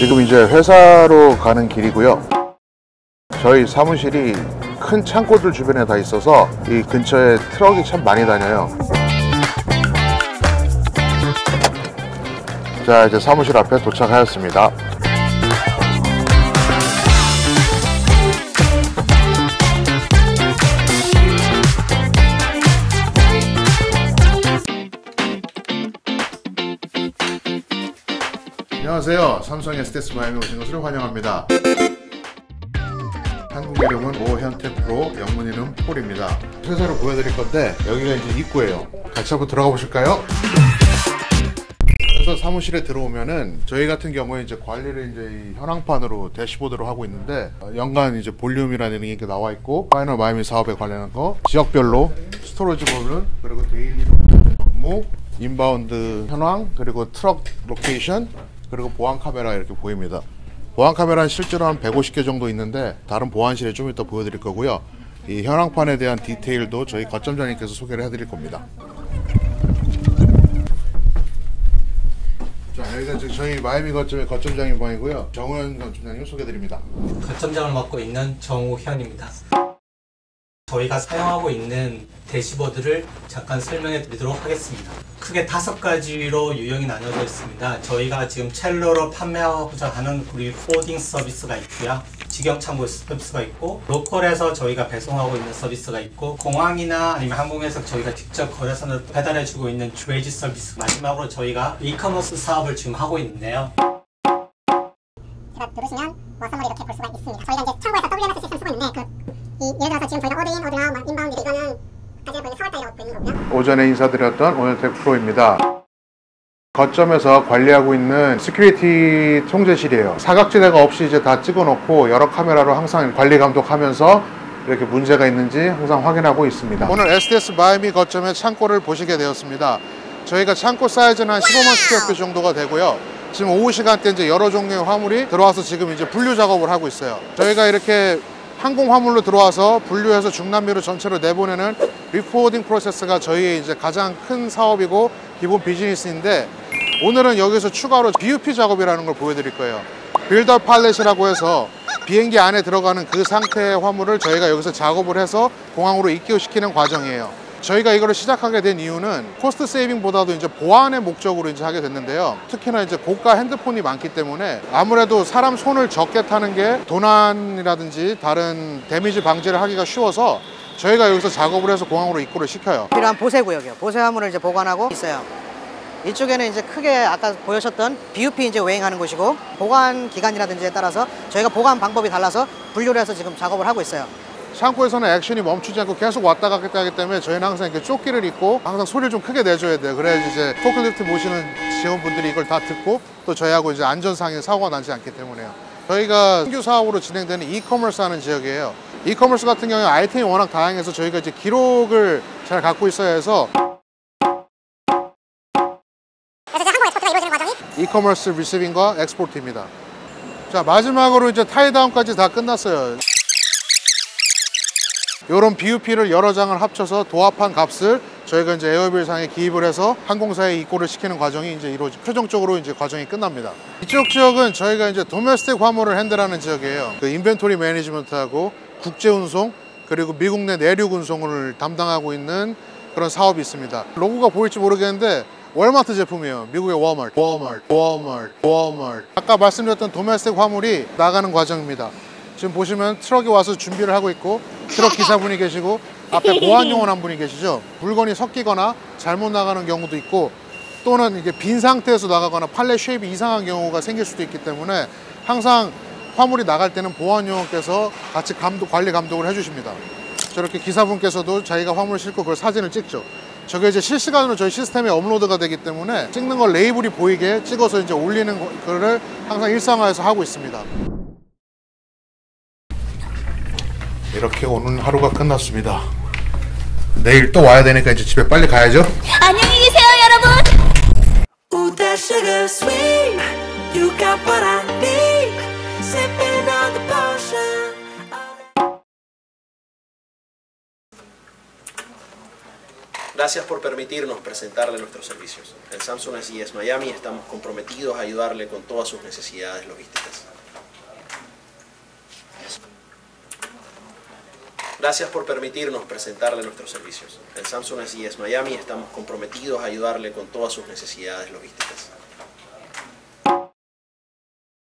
지금 이제 회사로 가는 길이고요. 저희 사무실이 큰 창고들 주변에 다 있어서 이 근처에 트럭이 참 많이 다녀요. 자, 이제 사무실 앞에 도착하였습니다. 안녕하세요. 삼성 SDS 마이애미에 오신 것을 환영합니다. 한국 이름은 오현태 프로, 영문 이름 폴입니다. 회사로 보여드릴 건데 여기가 이제 입구예요. 같이 한번 들어가 보실까요? 회사 사무실에 들어오면은 저희 같은 경우에 이제 관리를 이제 이 현황판으로 대시보드로 하고 있는데 어, 연간 이제 볼륨이라는 게 나와 있고 final mile 사업에 관련한 거 지역별로 storage 부분 그리고 daily 업무 inbound 현황 그리고 트럭 location 그리고 보안 카메라 이렇게 보입니다. 보안 카메라는 실제로 한 150개 정도 있는데 다른 보안실에 좀 이따 보여드릴 거고요. 이 현황판에 대한 디테일도 저희 거점장님께서 소개를 해드릴 겁니다. 자 여기가 저희 마이애미 거점의 거점장님 방이고요. 정우현 거점장님 소개드립니다. 거점장을 맡고 있는 정우현입니다. 저희가 사용하고 있는 대시보드를 잠깐 설명해 드리도록 하겠습니다. 크게 다섯 가지로 유형이 나뉘어져 있습니다. 저희가 지금 첼로로 판매하고자 하는 우리 forwarding 서비스가 있고요. 직영 창고 서비스가 있고 로컬에서 저희가 배송하고 있는 서비스가 있고 공항이나 아니면 항공에서 저희가 직접 거래선을 배달해 주고 있는 주에지 서비스 마지막으로 저희가 이커머스 사업을 지금 하고 있는데요. 누르시면 뭐 선물 이렇게 볼 수가 있습니다. 저희가 이제 창고에서 WMS 시스템 쓰고 있는데 그 이, 예를 들어서 지금 저희가 order in, order out, 막 inbound 이거는 아직 보이는 4월달이라고 보이는 거고요. 오전에 인사드렸던 오현택 프로입니다. 거점에서 관리하고 있는 security 통제실이에요. 사각지대가 없이 이제 다 찍어놓고 여러 카메라로 항상 관리 감독하면서 이렇게 문제가 있는지 항상 확인하고 있습니다. 오늘 SDS 마이애미 거점의 창고를 보시게 되었습니다. 저희가 창고 사이즈는 한 15만 square feet 정도가 되고요. 지금 오후 시간대 이제 여러 종류의 화물이 들어와서 지금 이제 분류 작업을 하고 있어요. 저희가 이렇게 항공 화물로 들어와서 분류해서 중남미로 전체로 내보내는 reforwarding 프로세스가 저희의 이제 가장 큰 사업이고 기본 비즈니스인데 오늘은 여기서 추가로 BUP 작업이라는 걸 보여드릴 거예요. build up pallet이라고 해서 비행기 안에 들어가는 그 상태의 화물을 저희가 여기서 작업을 해서 공항으로 입고시키는 과정이에요. 저희가 이거를 시작하게 된 이유는 cost saving보다도 이제 보안의 목적으로 이제 하게 됐는데요. 특히나 이제 고가 핸드폰이 많기 때문에 아무래도 사람 손을 적게 타는 게 도난이라든지 다른 damage 방지를 하기가 쉬워서 저희가 여기서 작업을 해서 공항으로 입고를 시켜요. 필요한 보세 구역이요. 보세 화물을 이제 보관하고 있어요. 이쪽에는 이제 크게 아까 보여셨던 BUP 이제 외행하는 곳이고 보관 기간이라든지에 따라서 저희가 보관 방법이 달라서 분류를 해서 지금 작업을 하고 있어요. 창고에서는 액션이 멈추지 않고 계속 왔다 갔다 하기 때문에 저희는 항상 이렇게 조끼를 입고 항상 소리를 좀 크게 내줘야 돼요. 그래야지 이제 포클리프트 모시는 직원분들이 이걸 다 듣고 또 저희하고 이제 안전상의 사고가 나지 않기 때문에요. 저희가 신규 사업으로 진행되는 이커머스 하는 지역이에요. 이커머스 같은 경우에 아이템이 워낙 다양해서 저희가 이제 기록을 잘 갖고 있어야 해서 e-commerce receiving과 export입니다. 자 마지막으로 이제 tie-down까지 다 끝났어요. 이런 BUP를 여러 장을 합쳐서 도합한 값을 저희가 이제 air bill 상에 기입을 해서 항공사에 입고를 시키는 과정이 이제 이루어지 최종적으로 이제 과정이 끝납니다. 이쪽 지역은 저희가 이제 domestic 화물을 handle하는 지역이에요. 그 inventory management하고 국제 운송 그리고 미국 내 내륙 운송을 담당하고 있는 그런 사업이 있습니다. 로고가 보일지 모르겠는데 월마트 제품이에요. 미국의 워마트, 워마트, 워마트, 워마트. 아까 말씀드렸던 domestic 화물이 나가는 과정입니다. 지금 보시면 트럭이 와서 준비를 하고 있고 트럭 기사분이 계시고 앞에 보안 요원 한 분이 계시죠. 물건이 섞이거나 잘못 나가는 경우도 있고 또는 이게 빈 상태에서 나가거나 pallet shape이 이상한 경우가 생길 수도 있기 때문에 항상 화물이 나갈 때는 보안 요원께서 같이 감독 관리 감독을 해주십니다. 저렇게 기사분께서도 자기가 화물 싣고 그걸 사진을 찍죠. 저게 이제 실시간으로 저희 시스템에 업로드가 되기 때문에 찍는 걸 레이블이 보이게 찍어서 이제 올리는 거- 거를 항상 일상화해서 하고 있습니다. 이렇게 오늘 하루가 끝났습니다. 내일 또 와야 되니까 이제 집에 빨리 가야죠. 안녕히 계세요, 여러분. Ooh, that sugar sweet. You got what I need. Sipping on the potion. Gracias por permitirnos presentarle nuestros servicios. En Samsung SIS Miami estamos comprometidos a ayudarle con todas sus necesidades logísticas. Gracias por permitirnos presentarle nuestros servicios. En Samsung SIS Miami estamos comprometidos a ayudarle con todas sus necesidades logísticas.